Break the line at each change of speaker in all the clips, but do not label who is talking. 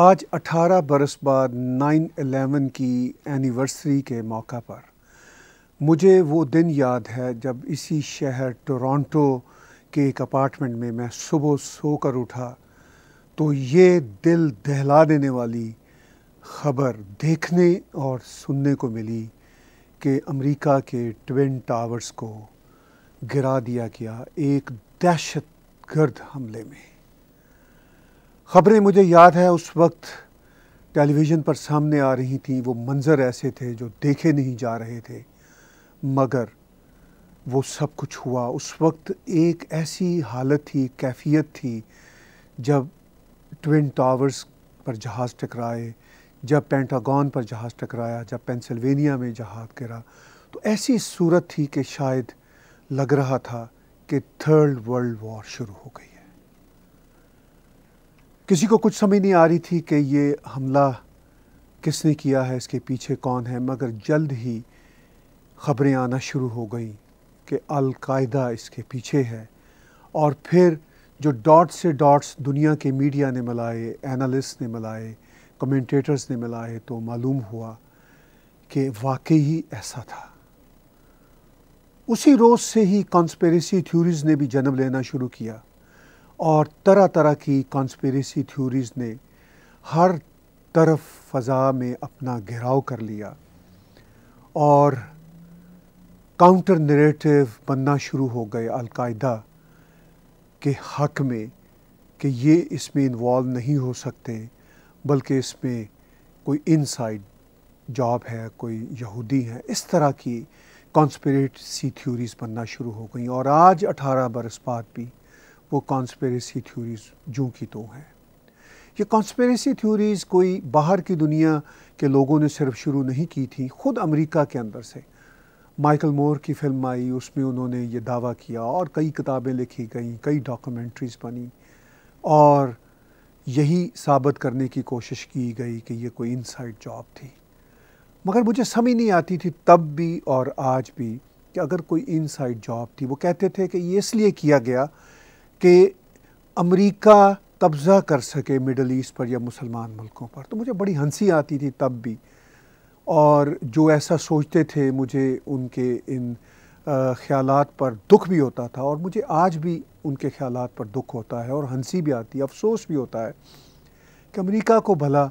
آج اٹھارہ برس بعد نائن الیون کی اینیورسری کے موقع پر مجھے وہ دن یاد ہے جب اسی شہر ٹورانٹو کے ایک اپارٹمنٹ میں میں صبح سو کر اٹھا تو یہ دل دہلا دینے والی خبر دیکھنے اور سننے کو ملی کہ امریکہ کے ٹوین ٹاورز کو گرا دیا گیا ایک دہشت گرد حملے میں۔ خبریں مجھے یاد ہے اس وقت ٹیلی ویژن پر سامنے آ رہی تھیں۔ وہ منظر ایسے تھے جو دیکھے نہیں جا رہے تھے۔ مگر وہ سب کچھ ہوا۔ اس وقت ایک ایسی حالت تھی، کیفیت تھی، جب ٹوین ٹاورز پر جہاز ٹکرائے، جب پینٹاگون پر جہاز ٹکرایا، جب پینسلوینیا میں جہاز گرا۔ تو ایسی صورت تھی کہ شاید لگ رہا تھا کہ تھرڈ ورلڈ وار شروع ہو گئی ہے۔ کسی کو کچھ سمجھ نہیں آ رہی تھی کہ یہ حملہ کس نے کیا ہے، اس کے پیچھے کون ہے، مگر جلد ہی خبریں آنا شروع ہو گئیں کہ القاعدہ اس کے پیچھے ہے۔ اور پھر جو ڈاٹ سے ڈاٹس دنیا کے میڈیا نے ملائے اینالسٹ نے ملائے، کمنٹیٹرز نے ملائے، تو معلوم ہوا کہ واقعی ایسا تھا۔ اسی روز سے ہی کانسپیریسی تھیوریز نے بھی جنم لینا شروع کیا۔ اور طرح طرح کی کانسپیریسی تھیوریز نے ہر طرف فضا میں اپنا گھیراؤ کر لیا اور کاؤنٹر نریٹو بننا شروع ہو گئے القاعدہ کے حق میں کہ یہ اس میں انوالو نہیں ہو سکتے، بلکہ اس میں کوئی ان سائڈ جاب ہے، کوئی یہودی ہے، اس طرح کی کانسپریسی تھیوریز بننا شروع ہو گئیں۔ اور آج اٹھارہ برس بعد بھی وہ کانسپریسی تھیوریز جوں کی تو ہیں۔ یہ کانسپریسی تھیوریز کوئی باہر کی دنیا کے لوگوں نے صرف شروع نہیں کی تھی، خود امریکہ کے اندر سے۔ مائیکل مور کی فلم آئی، اس میں انہوں نے یہ دعویٰ کیا اور کئی کتابیں لکھی گئیں، کئی ڈاکومنٹریز بنی۔ اور یہی ثابت کرنے کی کوشش کی گئی کہ یہ کوئی انسائڈ جاب تھی۔ مگر مجھے سمجھ نہیں آتی تھی تب بھی اور آج بھی کہ اگر کوئی انسائڈ جاب تھی، وہ کہتے تھے کہ یہ اس لیے کیا گیا کہ امریکہ قبضہ کر سکے مڈل ایسٹ پر یا مسلمان ملکوں پر۔ تو مجھے بڑی ہنسی آتی تھی تب بھی۔ اور جو ایسا سوچتے تھے، مجھے ان کے ان خیالات پر دکھ بھی ہوتا تھا اور مجھے آج بھی ان کے خیالات پر دکھ ہوتا ہے اور ہنسی بھی آتی ہے، افسوس بھی ہوتا ہے کہ امریکہ کو بھلا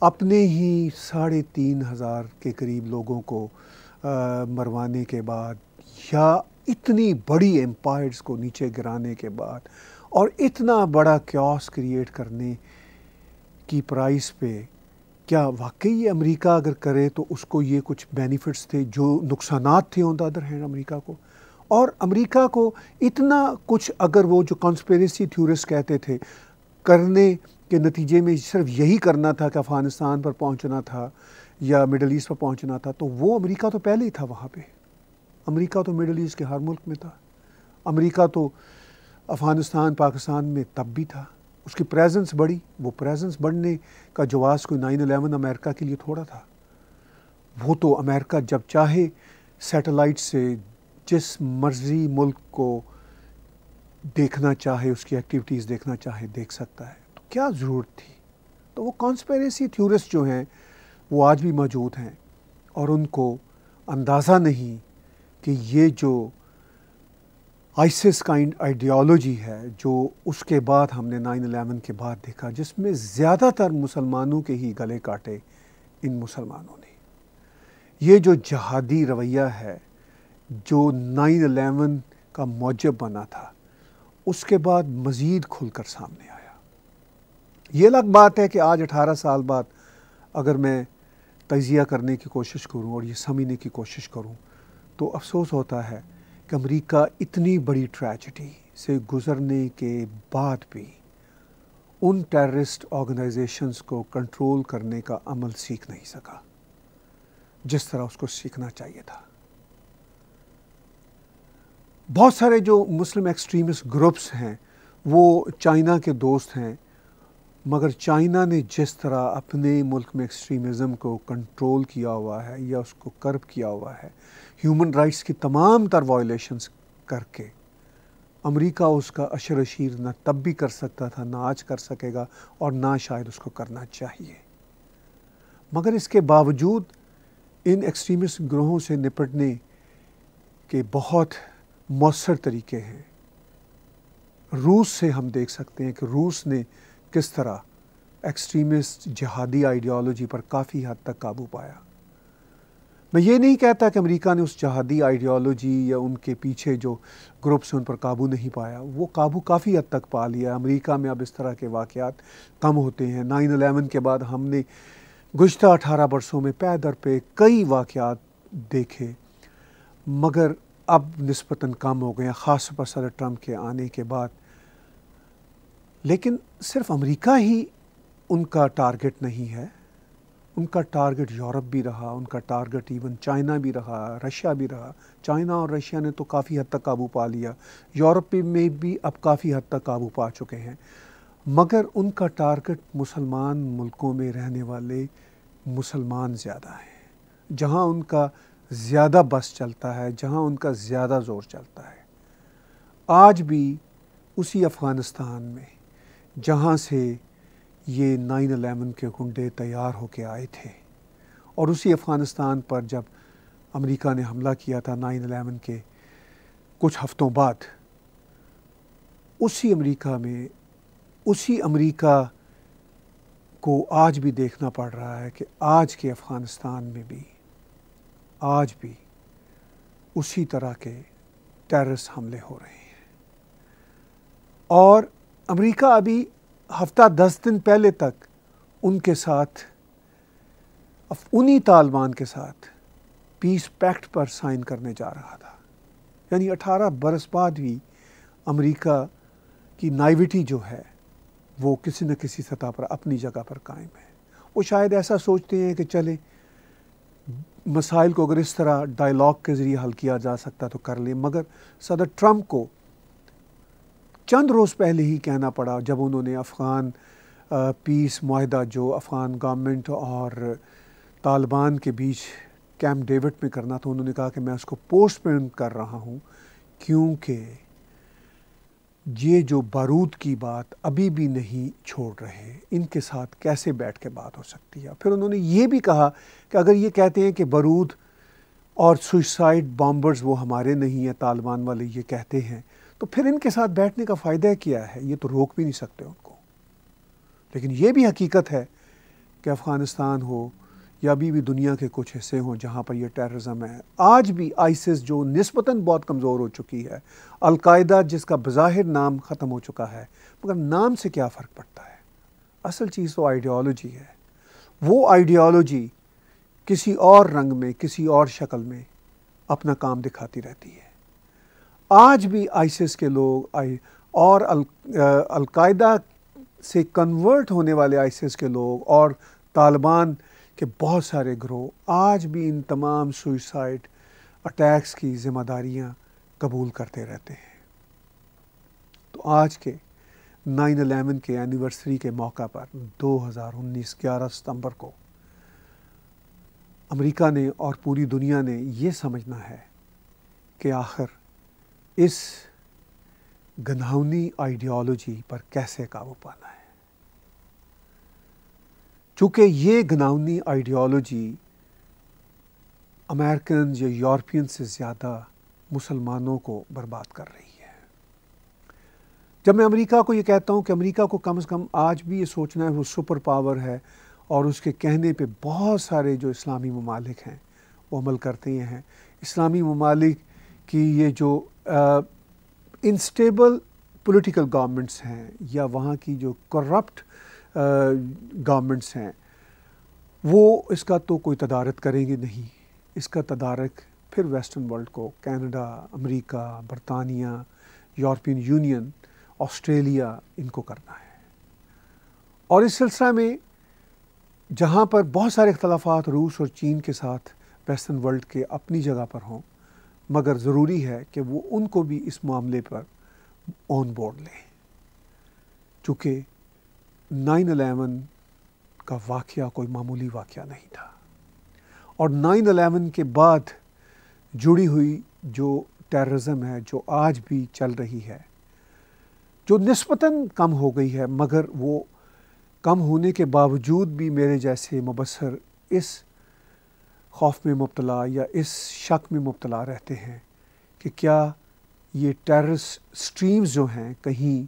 اپنے ہی ساڑھے تین ہزار کے قریب لوگوں کو مروانے کے بعد یا اتنی بڑی امپائرز کو نیچے گرانے کے بعد اور اتنا بڑا کیوس کریٹ کرنے کی پرائز پہ، کیا واقعی امریکہ اگر کرے تو اس کو یہ کچھ بینیفٹس تھے جو نقصانات تھے آن دا ادر ہینڈ امریکہ کو؟ اور امریکہ کو اتنا کچھ اگر وہ جو کانسپیریسی تھیورسٹ کہتے تھے، کرنے کے نتیجے میں صرف یہی کرنا تھا کہ افغانستان پر پہنچنا تھا یا مڈل ایسٹ پر پہنچنا تھا، تو وہ امریکہ تو پہلے ہی تھا وہاں پہ۔ امریکہ تو مڈل ایسٹ کے ہر ملک میں تھا۔ امریکہ تو افغانستان، پاکستان میں تب بھی تھا۔ اس کی پریزنس بڑھی۔ وہ پریزنس بڑھنے کا جواز کوئی نائن الیون امریکہ کے لیے تھوڑا تھا۔ وہ تو امریکہ جب چاہے سیٹلائٹ سے جس مرضی ملک کو دیکھنا چاہے، اس کی ایکٹیویٹیز دیکھنا چاہے، دیکھ سکتا ہے۔ تو کیا ضرورت تھی؟ تو وہ کانسپیریسی تھیورسٹ جو ہیں، وہ آج بھی موجود ہیں اور ان کو اندازہ نہیں کہ یہ جو آئسس کائنڈ آئیڈیالوجی ہے، جو اس کے بعد ہم نے نائن الیون کے بعد دیکھا، جس میں زیادہ تر مسلمانوں کے ہی گلے کاٹے ان مسلمانوں نے۔ یہ جو جہادی رویہ ہے، جو نائن الیون کا موجب بنا تھا، اس کے بعد مزید کھل کر سامنے آیا۔ یہ الگ بات ہے کہ آج اٹھارہ سال بعد اگر میں تجزیہ کرنے کی کوشش کروں اور یہ سمجھنے کی کوشش کروں تو افسوس ہوتا ہے کہ امریکہ اتنی بڑی ٹریجڈی سے گزرنے کے بعد بھی ان ٹیررسٹ آرگنائزیشنز کو کنٹرول کرنے کا عمل سیکھ نہیں سکا، جس طرح اس کو سیکھنا چاہیے تھا۔ بہت سارے جو مسلم ایکسٹریمسٹ گروپس ہیں، وہ چائنا کے دوست ہیں مگر چائنا نے جس طرح اپنے ملک میں ایکسٹریمزم کو کنٹرول کیا ہوا ہے یا اس کو کرب کیا ہوا ہے ہیومن رائٹس کی تمام تر وائلیشنز کر کے، امریکہ اس کا اشر اشیر نہ تب بھی کر سکتا تھا، نہ آج کر سکے گا اور نہ شاید اس کو کرنا چاہیے۔ مگر اس کے باوجود ان ایکسٹریمسٹ گروہوں سے نپٹنے کے بہت مؤثر طریقے ہیں۔ روس سے ہم دیکھ سکتے ہیں کہ روس نے کس طرح ایکسٹریمسٹ جہادی آئیڈیالوجی پر کافی حد تک قابو پایا۔ میں یہ نہیں کہتا کہ امریکہ نے اس جہادی آئیڈیالوجی یا ان کے پیچھے جو گروپس ہیں ان پر قابو نہیں پایا۔ وہ قابو کافی حد تک پا لیا۔ امریکہ میں اب اس طرح کے واقعات کم ہوتے ہیں۔ نائن الیون کے بعد ہم نے گزشتہ اٹھارہ برسوں میں پے در پہ کئی واقعات دیکھے۔ مگر اب نسبتاً کم ہو گئے ہیں، خاص طور پر صدر ٹرمپ کے آنے کے بعد۔ لیکن صرف امریکہ ہی ان کا ٹارگٹ نہیں ہے۔ ان کا ٹارگٹ یورپ بھی رہا، ان کا ٹارگٹ ایون چائنا بھی رہا، رشیا بھی رہا۔ چائنا اور رشیا نے تو کافی حد تک قابو پا لیا۔ یورپ میں بھی اب کافی حد تک قابو پا چکے ہیں۔ مگر ان کا ٹارگٹ مسلمان ملکوں میں رہنے والے مسلمان زیادہ ہیں۔ جہاں ان کا زیادہ بس چلتا ہے، جہاں ان کا زیادہ زور چلتا ہے۔ آج بھی اسی افغانستان میں جہاں سے یہ نائن الیون کے گنڈے تیار ہو کے آئے تھے۔ اور اسی افغانستان پر جب امریکہ نے حملہ کیا تھا نائن الیون کے کچھ ہفتوں بعد، اسی امریکہ میں، اسی امریکہ کو آج بھی دیکھنا پڑ رہا ہے کہ آج کے افغانستان میں بھی، آج بھی اسی طرح کے ٹیررس حملے ہو رہے ہیں۔ اور امریکہ ابھی ہفتہ دس دن پہلے تک ان کے ساتھ انہی طالبان کے ساتھ پیس پیکٹ پر سائن کرنے جا رہا تھا۔ یعنی اٹھارہ برس بعد بھی امریکہ کی نائیوٹی جو ہے، وہ کسی نہ کسی سطح پر اپنی جگہ پر قائم ہے۔ وہ شاید ایسا سوچتے ہیں کہ چلے مسائل کو اگر اس طرح ڈائلاگ کے ذریعے حل کیا جا سکتا تو کر لیں۔ مگر صدر ٹرمپ کو چند روز پہلے ہی کہنا پڑا جب انہوں نے افغان پیس معاہدہ جو افغان گورنمنٹ اور طالبان کے بیچ کیمپ ڈیوڈ میں کرنا تھا، انہوں نے کہا کہ میں اس کو پوسٹ پین کر رہا ہوں کیونکہ یہ جو بارود کی بات ابھی بھی نہیں چھوڑ رہے، ان کے ساتھ کیسے بیٹھ کے بات ہو سکتی ہے؟ پھر انہوں نے یہ بھی کہا کہ اگر یہ کہتے ہیں کہ بارود اور سوئسائڈ بامبرز وہ ہمارے نہیں ہیں، طالبان والے یہ کہتے ہیں تو پھر ان کے ساتھ بیٹھنے کا فائدہ کیا ہے؟ یہ تو روک بھی نہیں سکتے ان کو۔ لیکن یہ بھی حقیقت ہے کہ افغانستان ہو یا ابھی بھی دنیا کے کچھ حصے ہوں جہاں پر یہ ٹیررزم ہے، آج بھی آئسس جو نسبتاً بہت کمزور ہو چکی ہے، القاعدہ جس کا بظاہر نام ختم ہو چکا ہے، مگر نام سے کیا فرق پڑتا ہے؟ اصل چیز تو آئیڈیالوجی ہے۔ وہ آئیڈیالوجی کسی اور رنگ میں، کسی اور شکل میں اپنا کام دکھاتی رہتی ہے۔ آج بھی آئسس کے لوگ اور القاعدہ سے کنورٹ ہونے والے آئسس کے لوگ اور طالبان کے بہت سارے گروہ آج بھی ان تمام سوئسائڈ اٹیکس کی ذمہ داریاں قبول کرتے رہتے ہیں۔ تو آج کے نائن الیون کے اینیورسری کے موقع پر دو ہزار انیس گیارہ ستمبر کو امریکہ نے اور پوری دنیا نے یہ سمجھنا ہے کہ آخر اس گنہونی آئیڈیالوجی پر کیسے قابو پانا ہے؟ چونکہ یہ گنہونی آئیڈیالوجی امریکن یا یورپین سے زیادہ مسلمانوں کو برباد کر رہی ہے۔ جب میں امریکہ کو یہ کہتا ہوں کہ امریکہ کو کم از کم آج بھی یہ سوچنا ہے وہ سپر پاور ہے اور اس کے کہنے پہ بہت سارے جو اسلامی ممالک ہیں وہ عمل کرتے ہیں۔ اسلامی ممالک کی یہ جو انسٹیبل پولیٹیکل گورنمنٹس ہیں یا وہاں کی جو کرپٹ گورنمنٹس ہیں، وہ اس کا تو کوئی تدارت کریں گے نہیں۔ اس کا تدارک پھر ویسٹرن ورلڈ کو کینیڈا امریکہ برطانیہ یورپین یونین آسٹریلیا ان کو کرنا ہے۔ اور اس سلسلہ میں جہاں پر بہت سارے اختلافات روس اور چین کے ساتھ ویسٹرن ورلڈ کے اپنی جگہ پر ہوں مگر ضروری ہے کہ وہ ان کو بھی اس معاملے پر آن بورڈ لیں چونکہ نائن الیون کا واقعہ کوئی معمولی واقعہ نہیں تھا۔ اور نائن الیون کے بعد جڑی ہوئی جو ٹیررزم ہے، جو آج بھی چل رہی ہے، جو نسبتاً کم ہو گئی ہے، مگر وہ کم ہونے کے باوجود بھی میرے جیسے مبصر اس خوف میں مبتلا یا اس شک میں مبتلا رہتے ہیں کہ کیا یہ ٹیررس سٹریمز جو ہیں کہیں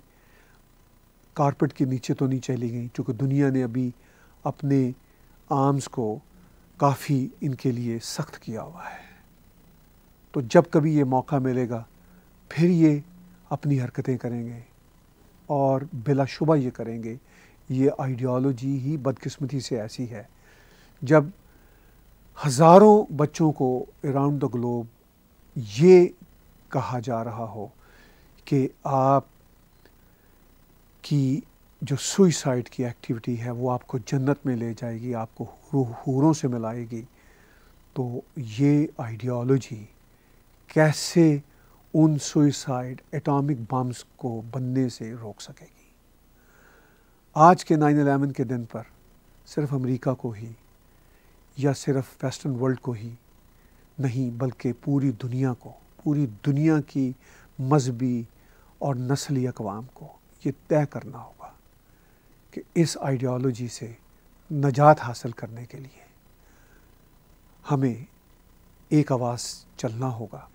کارپٹ کے نیچے تو نہیں چلی گئیں، چونکہ دنیا نے ابھی اپنے آرمز کو کافی ان کے لیے سخت کیا ہوا ہے۔ تو جب کبھی یہ موقع ملے گا، پھر یہ اپنی حرکتیں کریں گے اور بلا شبہ یہ کریں گے۔ یہ آئیڈیالوجی ہی بدقسمتی سے ایسی ہے۔ جب ہزاروں بچوں کو اراؤنڈ دا گلوب یہ کہا جا رہا ہو کہ آپ کی جو سوئسائڈ کی ایکٹیویٹی ہے وہ آپ کو جنت میں لے جائے گی، آپ کو حوروں سے ملائے گی۔ تو یہ آئیڈیالوجی کیسے ان سوئسائڈ ایٹامک بمس کو بننے سے روک سکے گی؟ آج کے نائن الیون کے دن پر صرف امریکہ کو ہی یا صرف ویسٹرن ورلڈ کو ہی نہیں، بلکہ پوری دنیا کو، پوری دنیا کی مذہبی اور نسلی اقوام کو یہ طے کرنا ہوگا کہ اس آئیڈیالوجی سے نجات حاصل کرنے کے لیے ہمیں ایک آواز چلنا ہوگا۔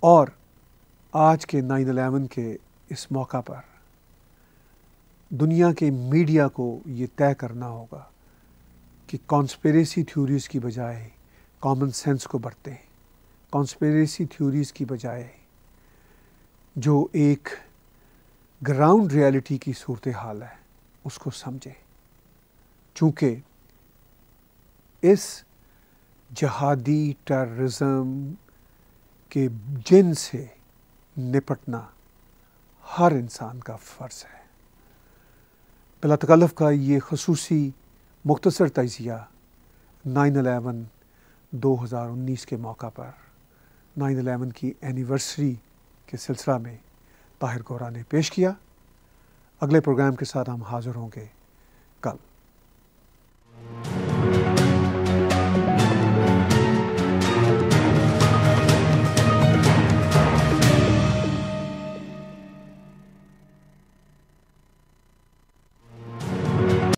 اور آج کے نائن الیون کے اس موقع پر دنیا کے میڈیا کو یہ طے کرنا ہوگا کہ کانسپیریسی تھیوریز کی بجائے کامن سینس کو برتے کانسپیریسی تھیوریز کی بجائے جو ایک گراؤنڈ ریالٹی کی صورتحال ہے، اس کو سمجھے۔ چونکہ اس جہادی ٹیررزم کہ جن سے نپٹنا ہر انسان کا فرض ہے۔ بلا تکلف کا یہ خصوصی مختصر تجزیہ نائن الیون دو ہزار انیس کے موقع پر، نائن الیون کی اینیورسری کے سلسلہ میں طاہر گورا نے پیش کیا۔ اگلے پروگرام کے ساتھ ہم حاضر ہوں گے۔